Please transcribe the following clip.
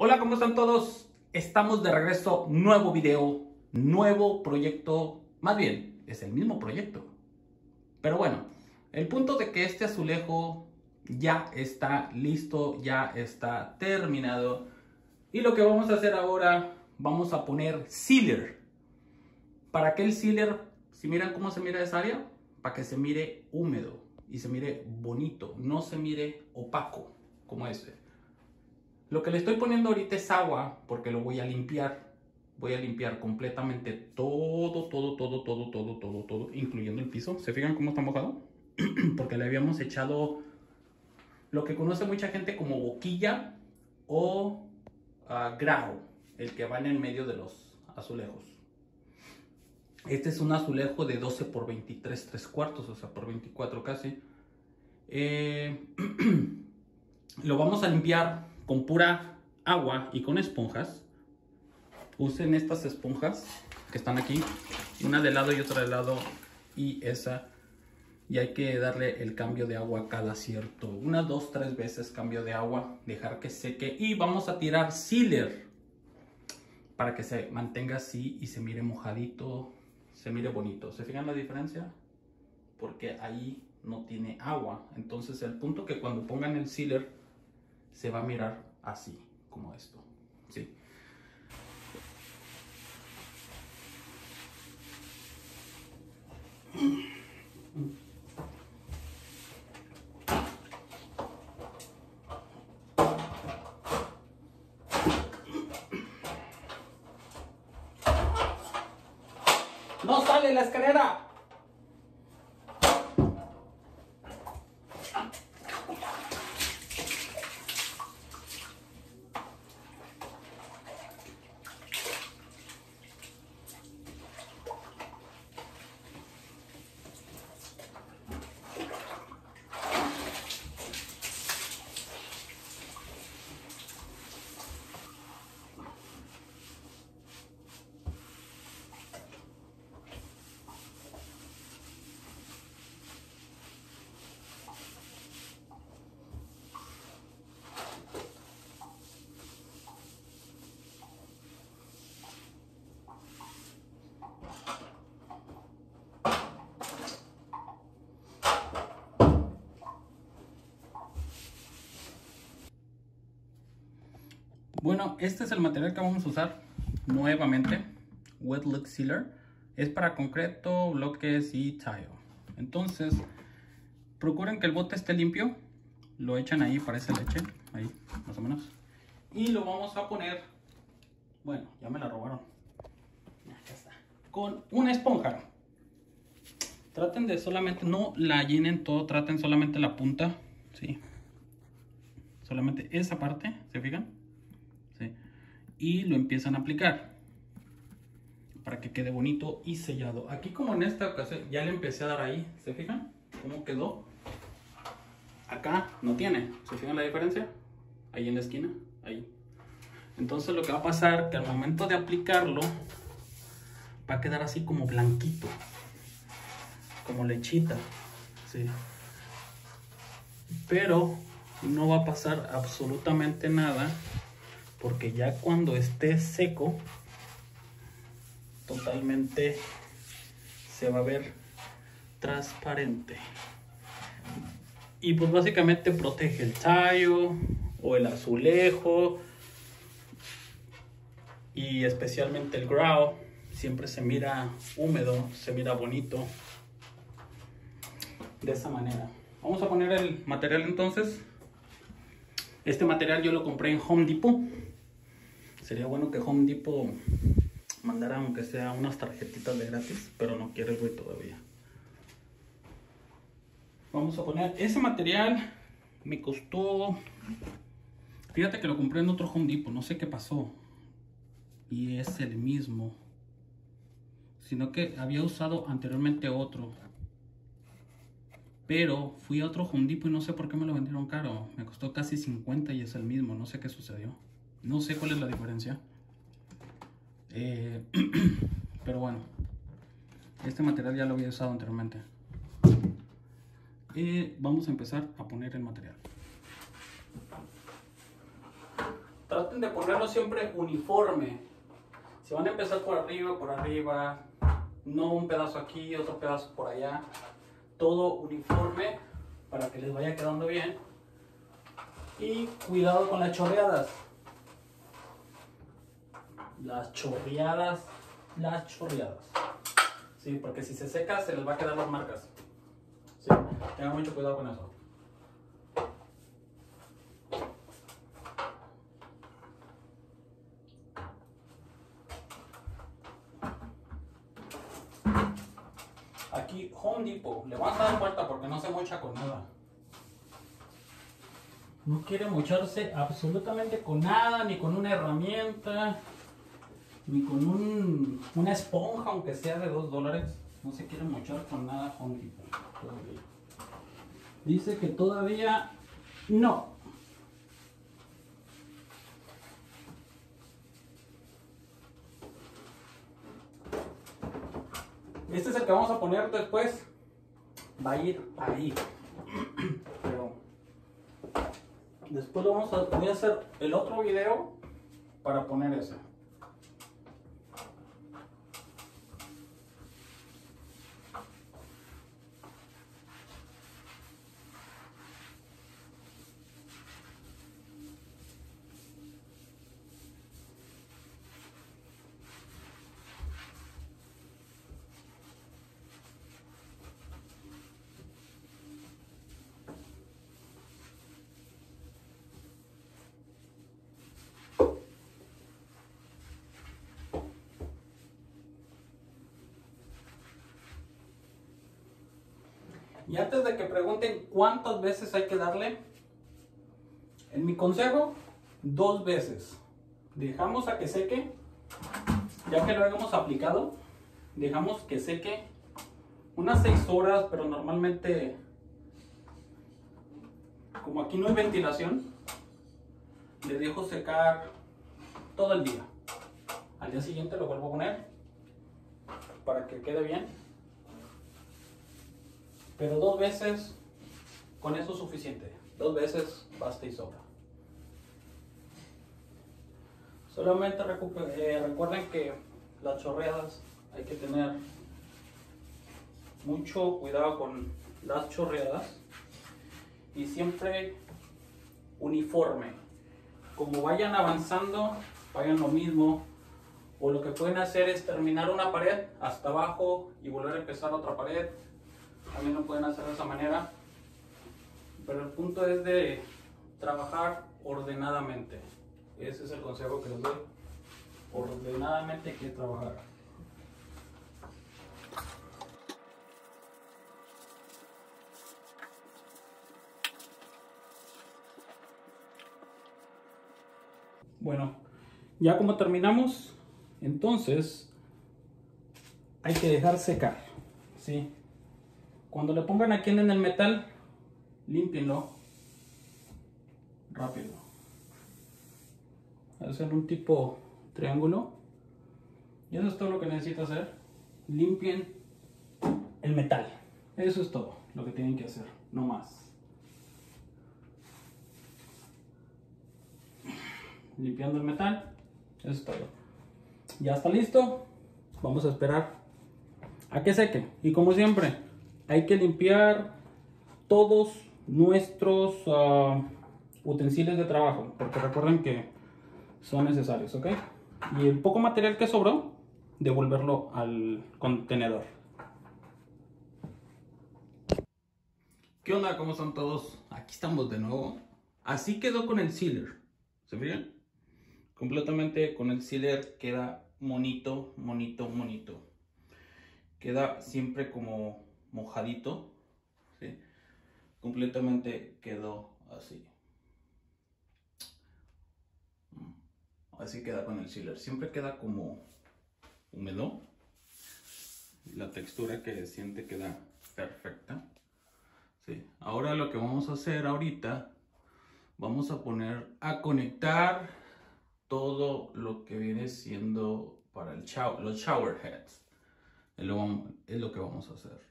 Hola, ¿cómo están todos? Estamos de regreso, nuevo video, nuevo proyecto, más bien, es el mismo proyecto. Pero bueno, el punto de que este azulejo ya está listo, ya está terminado. Y lo que vamos a hacer ahora, vamos a poner sealer. ¿Para qué el sealer? Si miran cómo se mira esa área, para que se mire húmedo y se mire bonito, no se mire opaco como este. Lo que le estoy poniendo ahorita es agua porque lo voy a limpiar. Voy a limpiar completamente todo, todo, todo, todo, todo, todo, todo, incluyendo el piso. ¿Se fijan cómo está mojado? porque le habíamos echado lo que conoce mucha gente como boquilla o uh, el que va en el medio de los azulejos. Este es un azulejo de 12 por 23, 3 cuartos, o sea, por 24 casi. Eh, lo vamos a limpiar con pura agua y con esponjas. Usen estas esponjas que están aquí, una de lado y otra de lado y esa. Y hay que darle el cambio de agua cada cierto, unas dos, tres veces cambio de agua, dejar que seque y vamos a tirar sealer para que se mantenga así y se mire mojadito, se mire bonito. ¿Se fijan la diferencia? Porque ahí no tiene agua. Entonces el punto que cuando pongan el sealer se va a mirar así, como esto. ¿sí? ¡No sale la escalera! Bueno, este es el material que vamos a usar nuevamente. Wet Look Sealer. Es para concreto, bloques y tile. Entonces, procuren que el bote esté limpio. Lo echan ahí, parece leche. Ahí, más o menos. Y lo vamos a poner... Bueno, ya me la robaron. Acá está. Con una esponja. Traten de solamente, no la llenen todo, traten solamente la punta. Sí. Solamente esa parte, ¿se fijan? Y lo empiezan a aplicar para que quede bonito y sellado. Aquí como en esta ocasión ya le empecé a dar ahí, ¿se fijan? ¿Cómo quedó? Acá no tiene, ¿se fijan la diferencia? Ahí en la esquina, ahí. Entonces lo que va a pasar que al momento de aplicarlo va a quedar así como blanquito, como lechita, ¿sí? Pero no va a pasar absolutamente nada porque ya cuando esté seco totalmente se va a ver transparente. Y pues básicamente protege el tallo o el azulejo y especialmente el grout siempre se mira húmedo se mira bonito de esa manera. Vamos a poner el material entonces. Este material yo lo compré en Home Depot Sería bueno que Home Depot mandara aunque sea unas tarjetitas de gratis, pero no quiere el güey todavía. Vamos a poner ese material. Me costó... Fíjate que lo compré en otro Home Depot, no sé qué pasó. Y es el mismo. Sino que había usado anteriormente otro. Pero fui a otro Home Depot y no sé por qué me lo vendieron caro. Me costó casi 50 y es el mismo, no sé qué sucedió. No sé cuál es la diferencia. Eh, pero bueno. Este material ya lo había usado anteriormente. Y vamos a empezar a poner el material. traten de ponerlo siempre uniforme. Si van a empezar por arriba, por arriba, no un pedazo aquí, otro pedazo por allá, todo uniforme para que les vaya quedando bien. Y cuidado con las chorreadas. Las chorreadas, las chorreadas. Sí, porque si se seca se les va a quedar las marcas. Sí, tengan mucho cuidado con eso. Aquí Home Depot, le van a dar vuelta porque no se mocha con nada. No quiere mocharse absolutamente con nada, ni con una herramienta, ni con un, una esponja, aunque sea de 2 dólares. No se quiere mochar con nada Home Depot todavía. Dice que todavía no. Este es el que vamos a poner después. Va a ir ahí. Pero después vamos a, voy a hacer el otro video para poner ese. Y antes de que pregunten cuántas veces hay que darle, en mi consejo, dos veces. Dejamos a que seque, ya que lo hayamos aplicado, dejamos que seque unas 6 horas, pero normalmente, como aquí no hay ventilación, le dejo secar todo el día. Al día siguiente lo vuelvo a poner para que quede bien. Pero dos veces, con eso es suficiente. Dos veces basta y sobra. Solamente eh, recuerden que las chorreadas hay que tener mucho cuidado con las chorreadas y siempre uniforme. Como vayan avanzando, vayan lo mismo. O lo que pueden hacer es terminar una pared hasta abajo y volver a empezar otra pared también lo pueden hacer de esa manera. Pero el punto es de trabajar ordenadamente. Ese es el consejo que les doy. Ordenadamente hay que trabajar. Bueno, ya como terminamos, entonces hay que dejar secar. ¿sí? Cuando le pongan aquí en el metal, límpienlo rápido. Hacer un tipo triángulo. Y eso es todo lo que necesita hacer. Limpien el metal. Eso es todo lo que tienen que hacer, no más. Limpiando el metal. Eso es todo. Ya está listo. Vamos a esperar a que seque. Y como siempre, hay que limpiar todos nuestros ah, utensilios de trabajo, porque recuerden que son necesarios, ¿ok? Y el poco material que sobró, devolverlo al contenedor. ¿Qué onda? ¿Cómo están todos? Aquí estamos de nuevo. Así quedó con el sealer. ¿Se fijan? Completamente con el sealer queda monito, monito, monito. Queda siempre como mojadito, completamente quedó así. Mm. Así queda con el sealer. Siempre queda como húmedo. La textura que siente queda perfecta. Sí. Ahora lo que vamos a hacer ahorita, vamos a poner a conectar todo lo que viene siendo para el los shower heads. es lo que vamos a hacer.